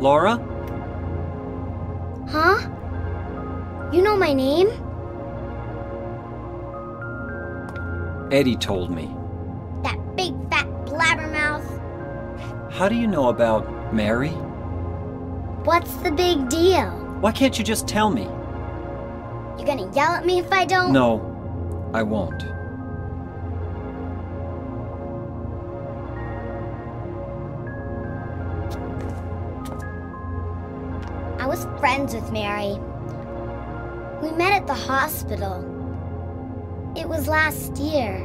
Laura? huh? You know my name? Eddie told me. That big fat blabbermouth. How do you know about Mary? What's the big deal? Why can't you just tell me? You gonna yell at me if I don't? No, I won't. Friends with Mary. We met at the hospital. It was last year.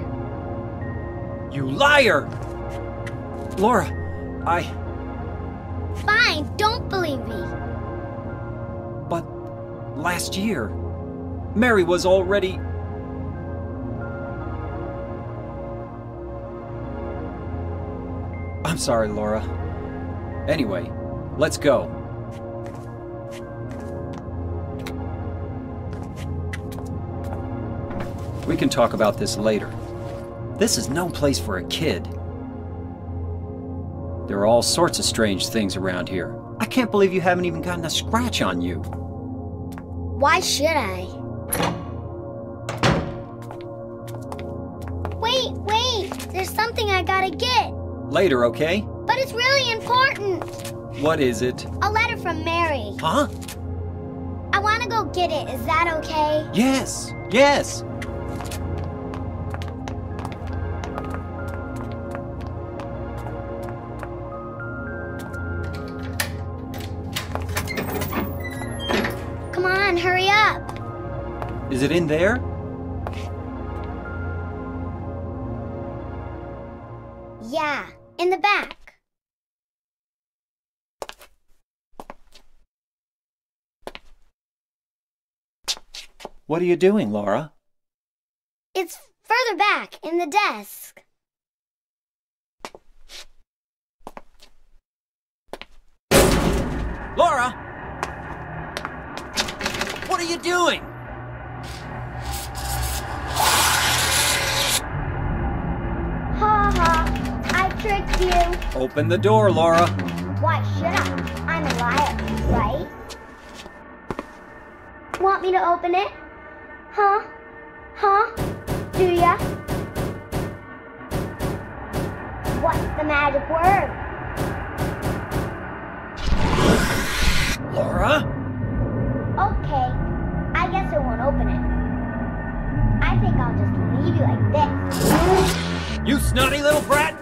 You liar! Laura, I. Fine, don't believe me. But last year, Mary was already. I'm sorry, Laura. Anyway, let's go. We can talk about this later. This is no place for a kid. There are all sorts of strange things around here. I can't believe you haven't even gotten a scratch on you. Why should I? Wait, wait! There's something I gotta get. Later, okay? But it's really important. What is it? A letter from Mary. Huh? I wanna go get it. Is that okay? Yes, yes. Is it in there? Yeah, in the back. What are you doing, Laura? It's further back in the desk. Laura! What are you doing? You. Open the door, Laura. Why should I? I'm a liar, right? Want me to open it? Huh? Huh? Do ya? What's the magic word? Laura? Okay, I guess I won't open it. I think I'll just leave you like this. You snotty little brat!